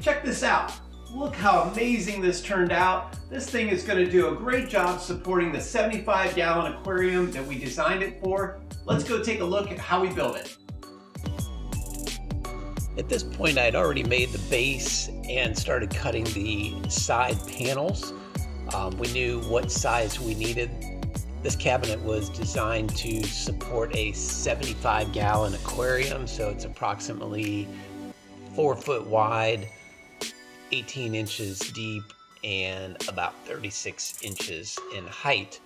Check this out. Look how amazing this turned out. This thing is gonna do a great job supporting the 75 gallon aquarium that we designed it for. Let's go take a look at how we built it. At this point, I'd already made the base and started cutting the side panels. Um, we knew what size we needed. This cabinet was designed to support a 75 gallon aquarium, so it's approximately four foot wide, 18 inches deep, and about 36 inches in height.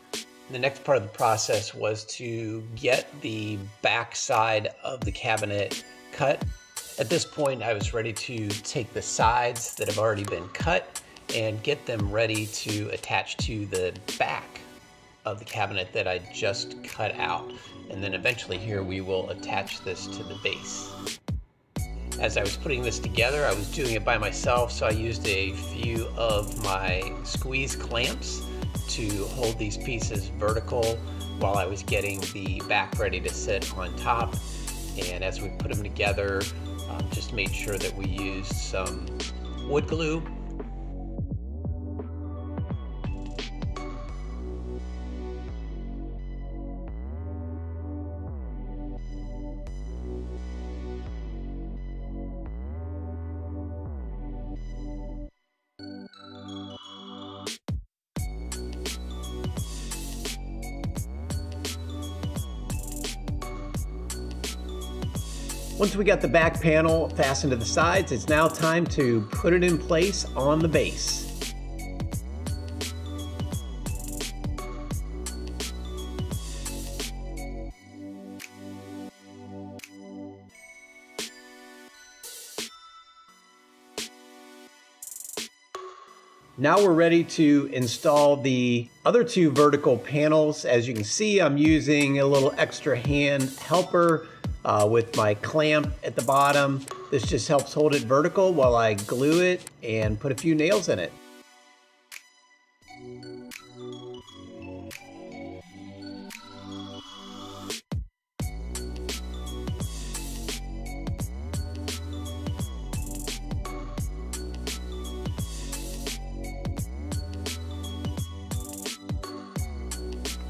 The next part of the process was to get the back side of the cabinet cut. At this point, I was ready to take the sides that have already been cut and get them ready to attach to the back of the cabinet that I just cut out. And then eventually here we will attach this to the base. As I was putting this together, I was doing it by myself, so I used a few of my squeeze clamps to hold these pieces vertical while I was getting the back ready to sit on top. And as we put them together, um, just made sure that we used some wood glue We got the back panel fastened to the sides, it's now time to put it in place on the base. Now we're ready to install the other two vertical panels. As you can see, I'm using a little extra hand helper uh, with my clamp at the bottom. This just helps hold it vertical while I glue it and put a few nails in it.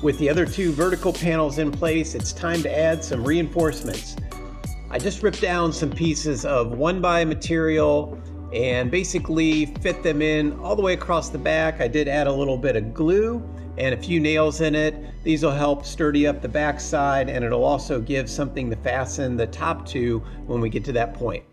With the other two vertical panels in place, it's time to add some reinforcements. I just ripped down some pieces of one by material and basically fit them in all the way across the back. I did add a little bit of glue and a few nails in it. These will help sturdy up the back side and it'll also give something to fasten the top to when we get to that point.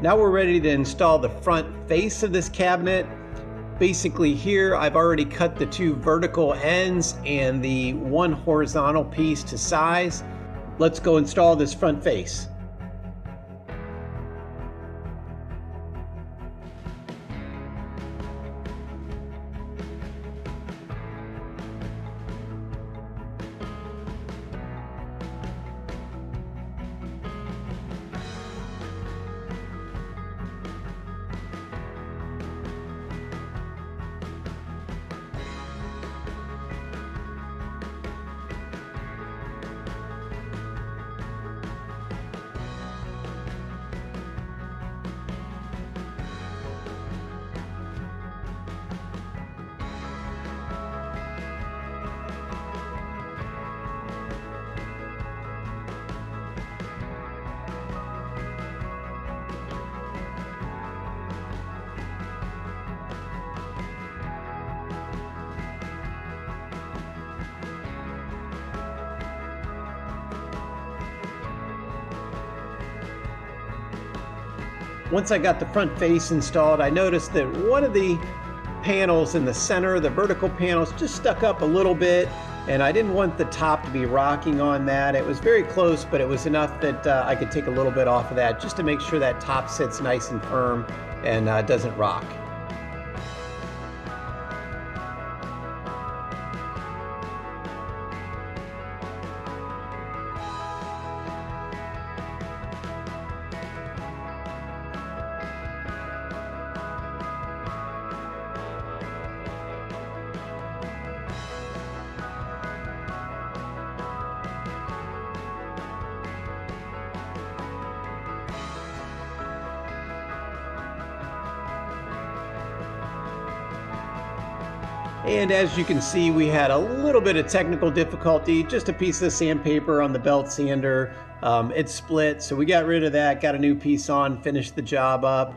Now we're ready to install the front face of this cabinet. Basically here I've already cut the two vertical ends and the one horizontal piece to size. Let's go install this front face. Once I got the front face installed, I noticed that one of the panels in the center, the vertical panels, just stuck up a little bit and I didn't want the top to be rocking on that. It was very close, but it was enough that uh, I could take a little bit off of that just to make sure that top sits nice and firm and uh, doesn't rock. And as you can see, we had a little bit of technical difficulty, just a piece of sandpaper on the belt sander. Um, it split, so we got rid of that, got a new piece on, finished the job up.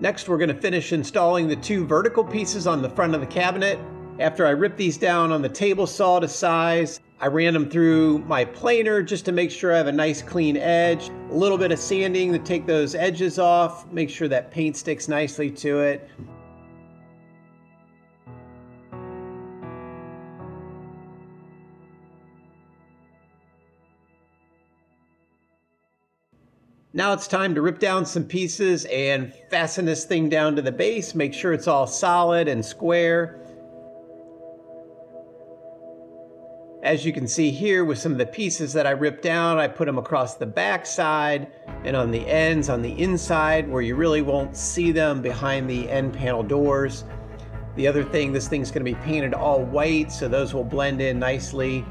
Next, we're gonna finish installing the two vertical pieces on the front of the cabinet. After I ripped these down on the table saw to size, I ran them through my planer just to make sure I have a nice clean edge. A little bit of sanding to take those edges off, make sure that paint sticks nicely to it. Now it's time to rip down some pieces and fasten this thing down to the base, make sure it's all solid and square. As you can see here with some of the pieces that I ripped down, I put them across the back side and on the ends on the inside where you really won't see them behind the end panel doors. The other thing, this thing's gonna be painted all white, so those will blend in nicely.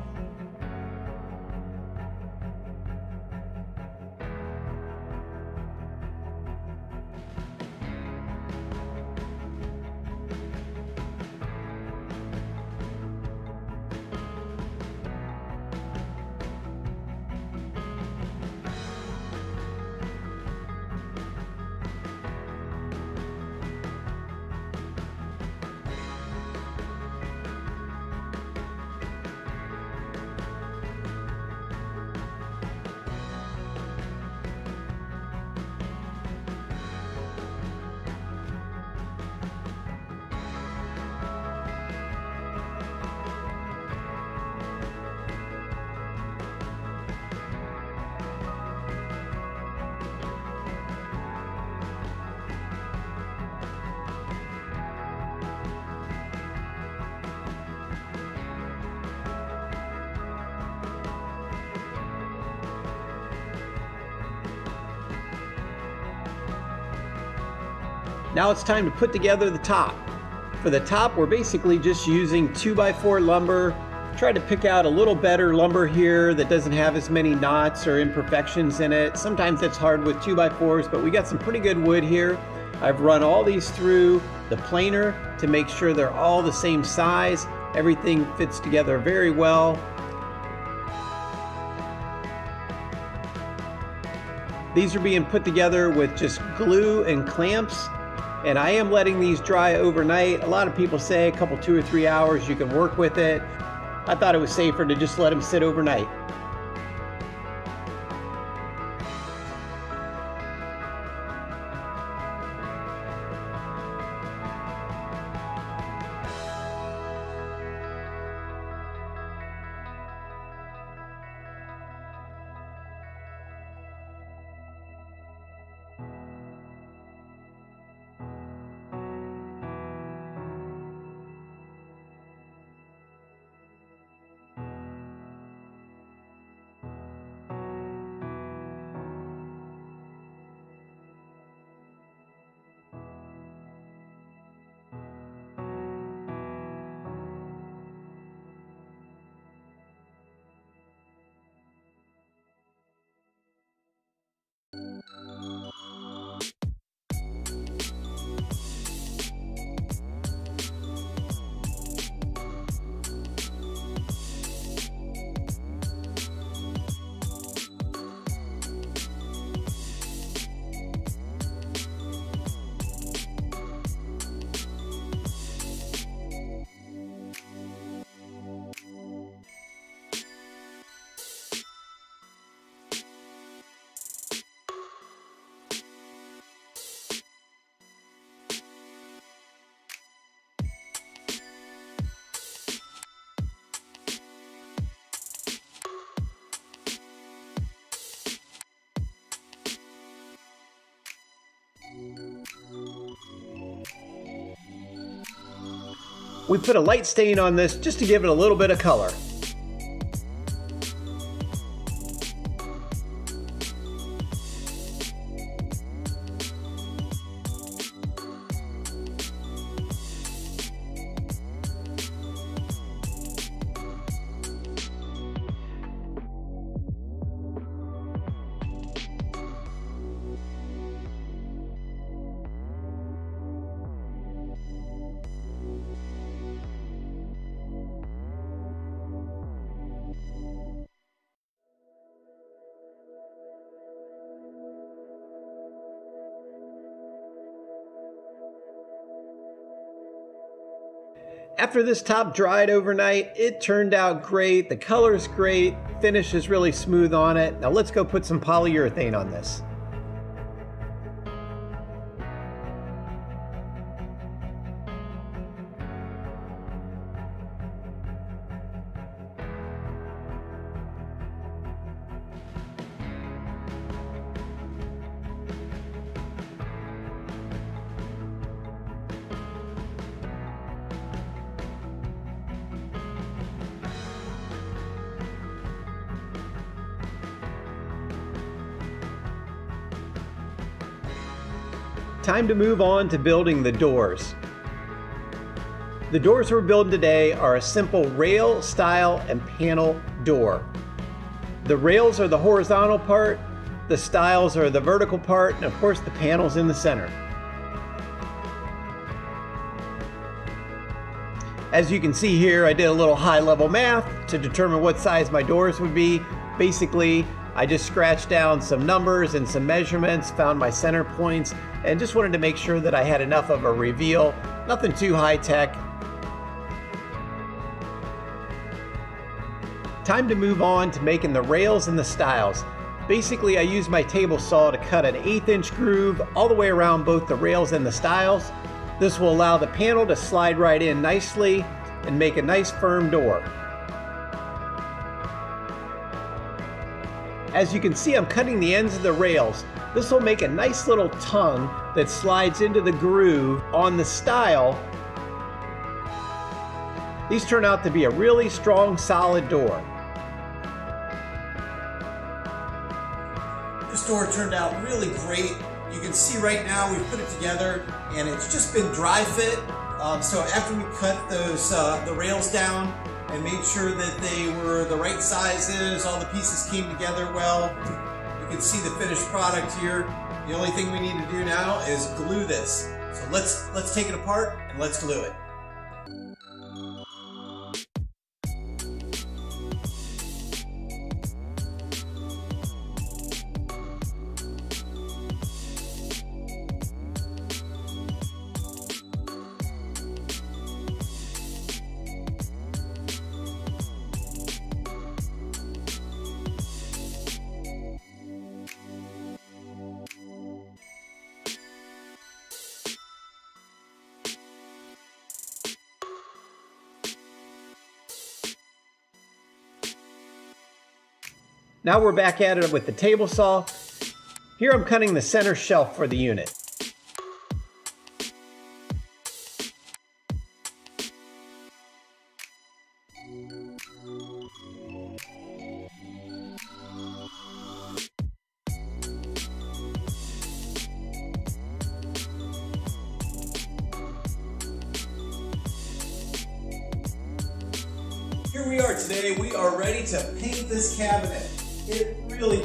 Now it's time to put together the top. For the top, we're basically just using 2x4 lumber. Try to pick out a little better lumber here that doesn't have as many knots or imperfections in it. Sometimes it's hard with 2x4s, but we got some pretty good wood here. I've run all these through the planer to make sure they're all the same size. Everything fits together very well. These are being put together with just glue and clamps and I am letting these dry overnight. A lot of people say a couple, two or three hours, you can work with it. I thought it was safer to just let them sit overnight. We put a light stain on this just to give it a little bit of color. After this top dried overnight, it turned out great. The color's great, finish is really smooth on it. Now let's go put some polyurethane on this. Time to move on to building the doors. The doors we're building today are a simple rail, stile and panel door. The rails are the horizontal part, the stiles are the vertical part, and of course the panel's in the center. As you can see here, I did a little high level math to determine what size my doors would be. Basically, I just scratched down some numbers and some measurements, found my center points, and just wanted to make sure that I had enough of a reveal. Nothing too high tech. Time to move on to making the rails and the stiles. Basically, I use my table saw to cut an eighth inch groove all the way around both the rails and the stiles. This will allow the panel to slide right in nicely and make a nice firm door. As you can see, I'm cutting the ends of the rails. This will make a nice little tongue that slides into the groove on the stile. These turn out to be a really strong, solid door. This door turned out really great. You can see right now we've put it together and it's just been dry fit. Um, so after we cut those uh, the rails down, and made sure that they were the right sizes, all the pieces came together well. You can see the finished product here. The only thing we need to do now is glue this. So let's let's take it apart and let's glue it. Now we're back at it with the table saw. Here I'm cutting the center shelf for the unit.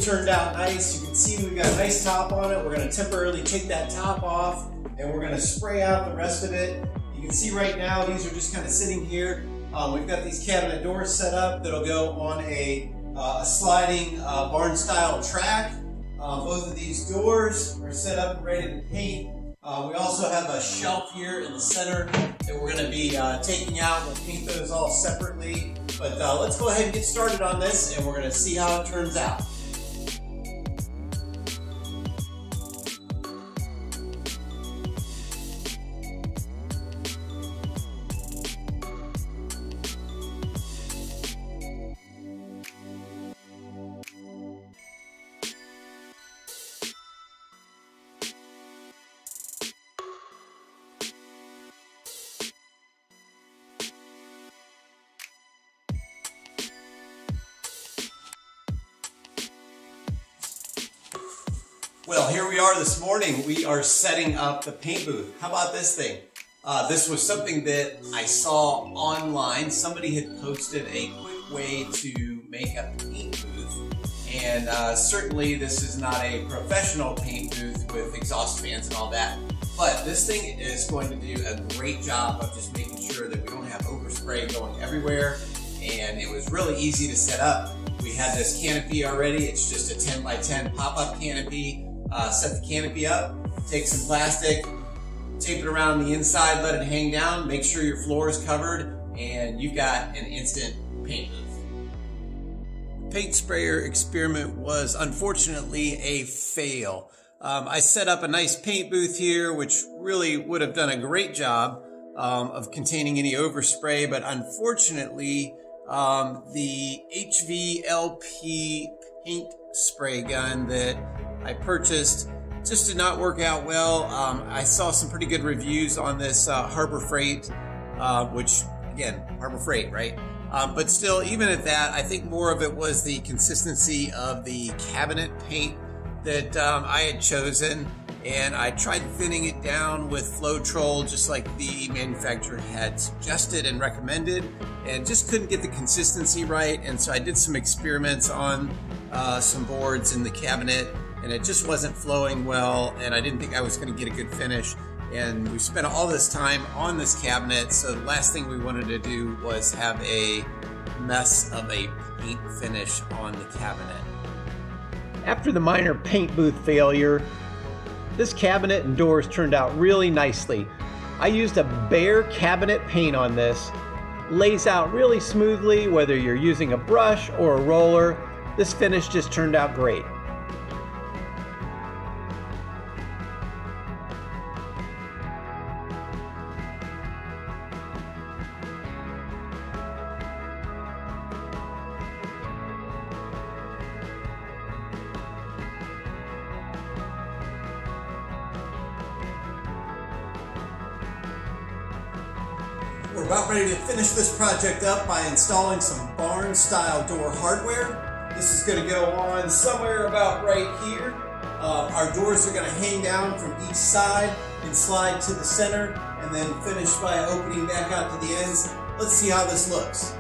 Turned out nice. You can see we've got a nice top on it. We're gonna temporarily take that top off and we're gonna spray out the rest of it. You can see right now, these are just kind of sitting here. Um, we've got these cabinet doors set up that'll go on a, uh, a sliding uh, barn style track. Uh, both of these doors are set up and ready to paint. Uh, we also have a shelf here in the center that we're going to be uh, taking out. We'll paint those all separately. But uh, let's go ahead and get started on this and we're going to see how it turns out. Well, here we are this morning. We are setting up the paint booth. How about this thing? Uh, this was something that I saw online. Somebody had posted a quick way to make a paint booth. And uh, certainly this is not a professional paint booth with exhaust fans and all that. But this thing is going to do a great job of just making sure that we don't have overspray going everywhere. And it was really easy to set up. We had this canopy already. It's just a 10 by 10 pop-up canopy uh, set the canopy up, take some plastic, tape it around the inside, let it hang down, make sure your floor is covered, and you've got an instant paint booth. Paint sprayer experiment was unfortunately a fail. Um, I set up a nice paint booth here, which really would have done a great job um, of containing any overspray, but unfortunately, um, the HVLP paint spray gun that I purchased just did not work out well. Um, I saw some pretty good reviews on this uh, Harbor Freight, uh, which again, Harbor Freight, right? Um, but still, even at that, I think more of it was the consistency of the cabinet paint that um, I had chosen. And I tried thinning it down with Floetrol, just like the manufacturer had suggested and recommended, and just couldn't get the consistency right. And so I did some experiments on uh, some boards in the cabinet, and it just wasn't flowing well. And I didn't think I was going to get a good finish. And we spent all this time on this cabinet, so the last thing we wanted to do was have a mess of a paint finish on the cabinet. After the minor paint booth failure, this cabinet and doors turned out really nicely. I used a Behr cabinet paint on this. Lays out really smoothly whether you're using a brush or a roller. This finish just turned out great. We're about ready to finish this project up by installing some barn style door hardware. This is going to go on somewhere about right here. Uh, our doors are going to hang down from each side and slide to the center and then finish by opening back out to the ends. Let's see how this looks.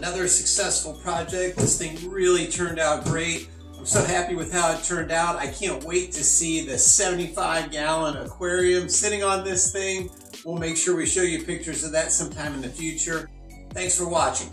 Another successful project. This thing really turned out great. I'm so happy with how it turned out. I can't wait to see the 75 gallon aquarium sitting on this thing. We'll make sure we show you pictures of that sometime in the future. Thanks for watching.